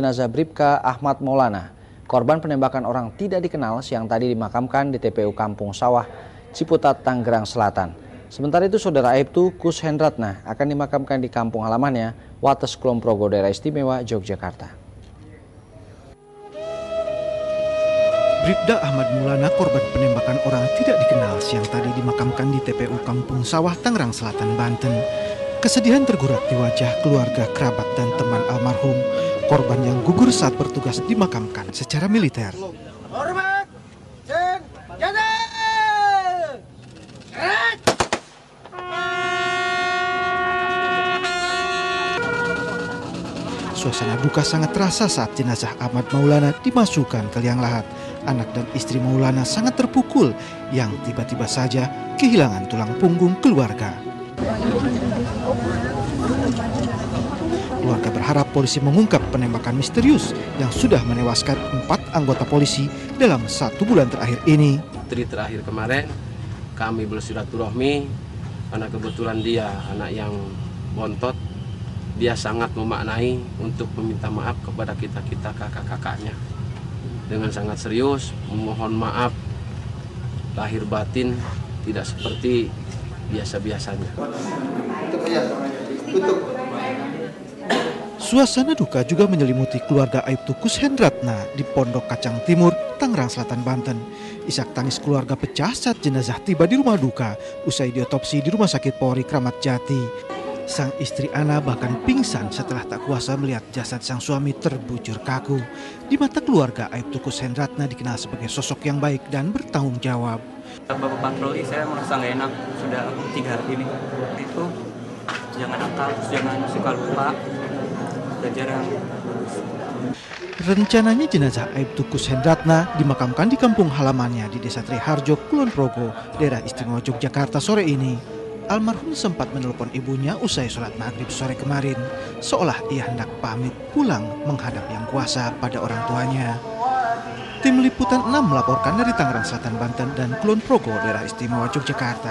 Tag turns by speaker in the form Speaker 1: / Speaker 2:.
Speaker 1: jenazah Bribka Ahmad Maulana, korban penembakan orang tidak dikenal siang tadi dimakamkan di TPU Kampung Sawah, Ciputat, Tanggerang Selatan. Sementara itu saudara Aibtu Kus Hendratna akan dimakamkan di kampung halamannya, Wates Kulon Progo, Daerah Istimewa, Yogyakarta.
Speaker 2: Bribda Ahmad Maulana korban penembakan orang tidak dikenal siang tadi dimakamkan di TPU Kampung Sawah, Tangerang Selatan, Banten. Kesedihan tergurat di wajah keluarga, kerabat, dan teman almarhum. Korban yang gugur saat bertugas dimakamkan secara militer.
Speaker 3: Hormat!
Speaker 2: Suasana duka sangat terasa saat jenazah Ahmad Maulana dimasukkan ke liang lahat. Anak dan istri Maulana sangat terpukul yang tiba-tiba saja kehilangan tulang punggung keluarga. Keluarga berharap polisi mengungkap penembakan misterius yang sudah menewaskan empat anggota polisi dalam satu bulan terakhir ini.
Speaker 4: Tri terakhir kemarin kami bersilaturahmi karena kebetulan dia anak yang bontot dia sangat memaknai untuk meminta maaf kepada kita-kita kakak-kakaknya dengan sangat serius memohon maaf lahir batin tidak seperti biasa-biasanya.
Speaker 2: Suasana duka juga menyelimuti keluarga Aibtu Kus Hendratna di Pondok Kacang Timur, Tangerang Selatan, Banten. Isak tangis keluarga pecah saat jenazah tiba di rumah duka usai diotopsi di Rumah Sakit Polri Kramat Jati. Sang istri Ana bahkan pingsan setelah tak kuasa melihat jasad sang suami terbujur kaku. Di mata keluarga, Aibtu Kus Hendratna dikenal sebagai sosok yang baik dan bertanggung jawab.
Speaker 5: Bapak patroli saya merasa nggak enak sudah tiga hari ini. Itu jangan nakal, jangan suka lupa, belajar yang
Speaker 2: Rencananya jenazah Aibtu Kus Hendratna dimakamkan di kampung halamannya di Desa Triharjo, Kulon Progo, daerah istimewa Yogyakarta sore ini. Almarhum sempat menelpon ibunya usai sholat maghrib sore kemarin, seolah ia hendak pamit pulang menghadap yang kuasa pada orang tuanya. Tim Liputan 6 melaporkan dari Tangerang Selatan, Banten dan Kulon Progo, daerah istimewa Yogyakarta.